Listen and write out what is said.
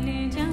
你将